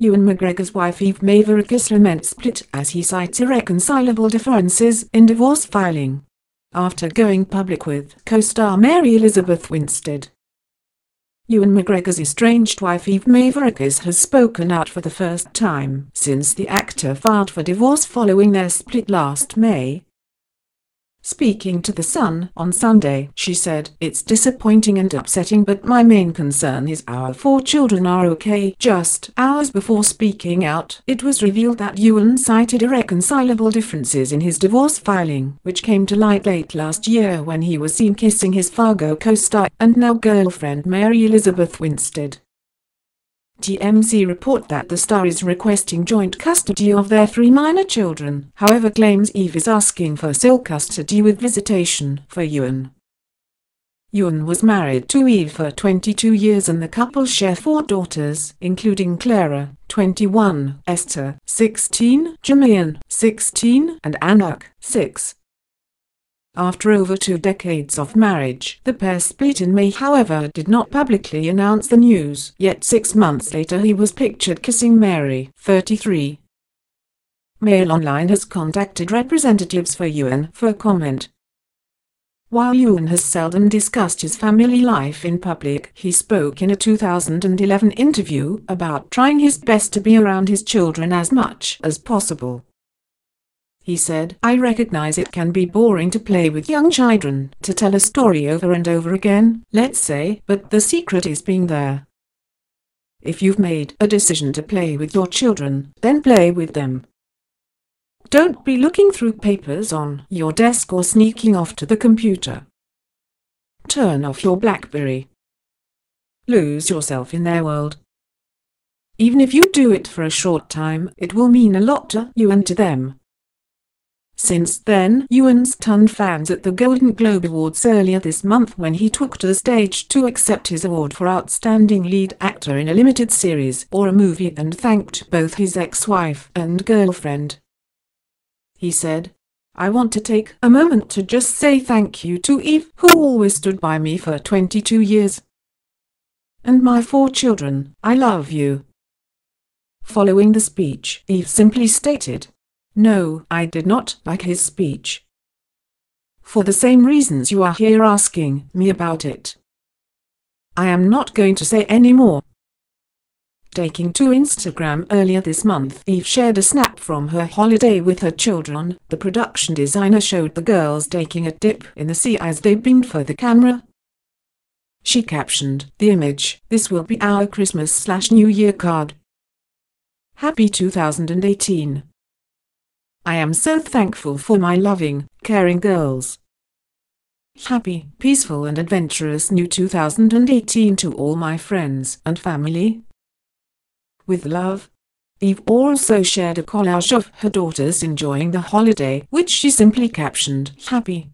Ewan McGregor's wife Eve Mavrakis laments split as he cites irreconcilable differences in divorce filing. After going public with co-star Mary Elizabeth Winstead. Ewan McGregor's estranged wife Eve Mavrakis has spoken out for the first time since the actor filed for divorce following their split last May. Speaking to The Sun on Sunday, she said, It's disappointing and upsetting but my main concern is our four children are okay. Just hours before speaking out, it was revealed that Ewan cited irreconcilable differences in his divorce filing, which came to light late last year when he was seen kissing his Fargo co-star and now girlfriend Mary Elizabeth Winstead. TMZ report that the star is requesting joint custody of their three minor children, however claims Eve is asking for sole custody with visitation for Ewan. Ewan was married to Eve for 22 years and the couple share four daughters, including Clara, 21, Esther, 16, Jamyan, 16, and Anouk, 6. After over two decades of marriage, the pair split in May however did not publicly announce the news, yet six months later he was pictured kissing Mary, 33. Mail Online has contacted representatives for Ewan for comment. While Ewan has seldom discussed his family life in public, he spoke in a 2011 interview about trying his best to be around his children as much as possible he said. I recognize it can be boring to play with young children, to tell a story over and over again, let's say, but the secret is being there. If you've made a decision to play with your children, then play with them. Don't be looking through papers on your desk or sneaking off to the computer. Turn off your Blackberry. Lose yourself in their world. Even if you do it for a short time, it will mean a lot to you and to them. Since then, Ewan stunned fans at the Golden Globe Awards earlier this month when he took to the stage to accept his award for Outstanding Lead Actor in a Limited Series or a Movie and thanked both his ex-wife and girlfriend. He said, I want to take a moment to just say thank you to Eve, who always stood by me for 22 years. And my four children, I love you. Following the speech, Eve simply stated, no, I did not like his speech. For the same reasons you are here asking me about it. I am not going to say any more. Taking to Instagram earlier this month, Eve shared a snap from her holiday with her children. The production designer showed the girls taking a dip in the sea as they beamed for the camera. She captioned the image, This will be our Christmas slash New Year card. Happy 2018. I am so thankful for my loving, caring girls. Happy, peaceful and adventurous new 2018 to all my friends and family. With love. Eve also shared a collage of her daughters enjoying the holiday, which she simply captioned, Happy.